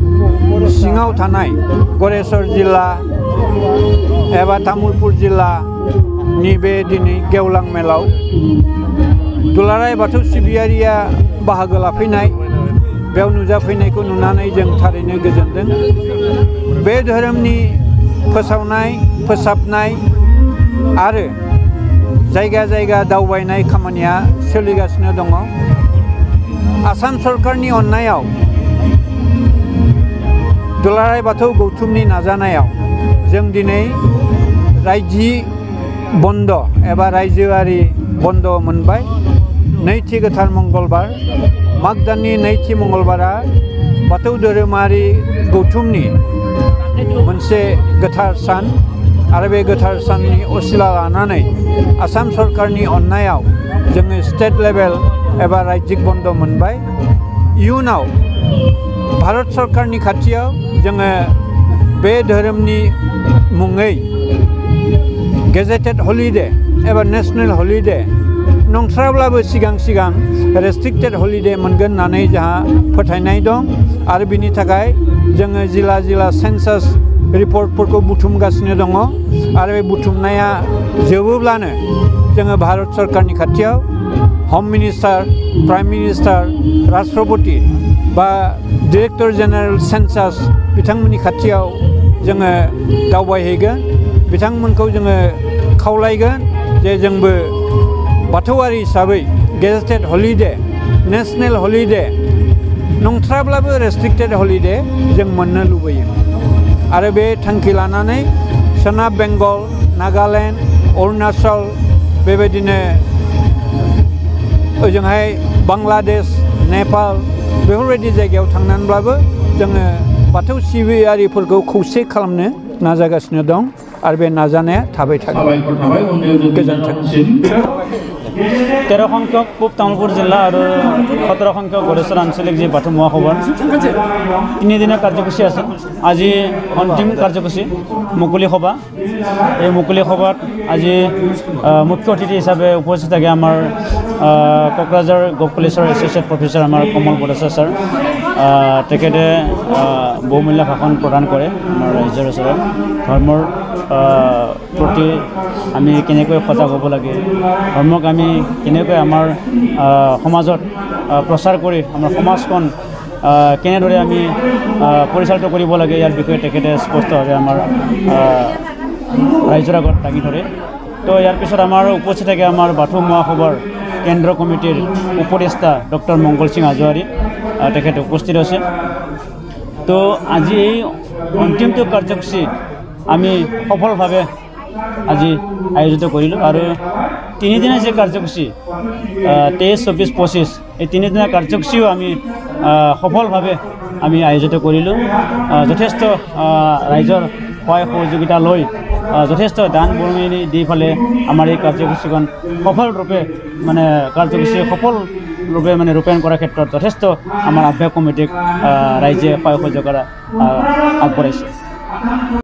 सिङाव थानाय गरेस्वर जिल्ला एबा तामुलपुर जिल्लानि बे दिनै गेवलां मेलाव दुलाराय बाथौ सिबियारिया बाहागो लाफैनाय बेयाव नुजाफैनायखौ नुनानै जों थारैनो गोजोनदों। बे धोरोमनि फोसावनाय, फोसाबनाय आरो जायगा जायगा दावबायनाय खामानिया सोलिगासिनो दङ। आसाम सरकारनि अननायाव दुलाराय बाथौ गौथुमनि नाजानायाव जों दिनै रायजो बन्द एबा रायजोआरि बन्द मोनबाय नैथि गोथार मंगलबार माग दाननि नैथि मंगलबारा बाथौ धोरोमारि गौथुमनि मोनसे गोथार सान आरो बे गोथार साननि असिला लानानै आसाम सरकारनि अननायाव जोङो स्टेट लेभेल एबा रायजिक बन्द मोनबाय इयुनाव भारत सरकारनि खाथियाव जोङो बे धोरोमनि मुङै गेजेटेड हलिडे एबा नेसनेल हलिडे नंथ्राब्लाबो सिगां सिगां रेस्ट्रिक्टेड हलिडे मोनगोन होननानै जोंहा फोथायनाय दं आरो बिनि थाखाय जोङो जिल्ला जिल्ला सेन्सास रिपर्टफोरखौ बुथुमगासिनो दङ आरो बे बुथुमनाया जोबोब्लानो जोङो भारत सरकारनि खाथियाव हम मिनिस्टार प्राइम मिनिस्टार राष्ट्रपति बा डिरेक्टर जेनेरेल सेन्सास बिथांमोननि खाथियाव जोङो दावबायहैगोन बिथांमोनखौ जोङो खावलायगोन जे जोंबो बाथौआरि हिसाबै gazetted holiday national holiday नंथ्राब्लाबो restricted holiday जों मोननो लुबैयो आरो बे थांखि लानानै सोनाब बेंगल नागालेण्ड अरुणाचल बेबायदिनो ओजोंहाय बांलादेश नेपाल बेफोरबायदि जायगायाव थांनानैब्लाबो जोङो बाथौ सिबियारिफोरखौ खौसे खालामनो नाजागासिनो दं आरो बे नाजानाया थाबाय थागोन गोजोन्थों তেৰ সংখ্যক পূব তামোলপুৰ জিলা আৰু সোতৰ সংখ্যক গড়েশ্বৰ আঞ্চলিক যি বাথৌ মহাসভাৰ তিনিদিনীয়া কাৰ্যসূচী আছে আজি অন্তিম কাৰ্যসূচী মুকলি সভা এই মুকলি সভাত আজি আহ, মুখ্য অতিথি হিচাপে উপস্থিত থাকে আমাৰ আহ, কোকৰাঝাৰ গভ কলেজৰ এছ'চিয়েট প্ৰফেচাৰ আমাৰ কমল বড়েশ্বৰ ছাৰ আহ, তেখেতে আহ, বহুমূল্য ভাষণ প্ৰদান কৰে আমাৰ ৰাইজৰ ওচৰত ধৰ্মৰ আহ, প্ৰতি আমি কেনেকৈ সজাগ হ'ব লাগে ধৰ্মক আমি কেনেকৈ আমাৰ সমাজত প্ৰচাৰ কৰি আমাৰ সমাজখন কেনেদৰে আমি পৰিচালিত কৰিব লাগে ইয়াৰ বিষয়ে তেখেতে স্পষ্টভাৱে আমাৰ ৰাইজৰ আগত দাঙি ধৰে। তো ইয়াৰ পিছত আমাৰ উপস্থিত থাকে আমাৰ বাথৌ মহাসভাৰ কেন্দ্ৰ কমিটিৰ উপদেষ্টা ডক্টৰ মংগল সিং হাজোৱাৰী তেখেত উপস্থিত আছে তো আজি এই অন্তিমটো কাৰ্যসূচী আমি সফলভাৱে আজি আয়োজিত কৰিলোঁ আৰু তিনিদিনীয়া যি কাৰ্যসূচী তেইছ চৌবিছ পঁচিছ এই তিনিদিনীয়া কাৰ্যসূচীও আমি সফলভাৱে আমি আয়োজিত কৰিলোঁ। যথেষ্ট ৰাইজৰ সহায় সহযোগিতা লৈ যথেষ্ট দান বৰঙণি দি পেলাই আমাৰ এই কাৰ্যসূচীখন সফলৰূপে মানে কাৰ্যসূচী সফলৰূপে মানে ৰূপায়ণ কৰাৰ ক্ষেত্ৰত যথেষ্ট আমাৰ আহ্বায়ক কমিটিক ৰাইজে সহায় সহযোগিতা আহ, আগবঢ়াইছে।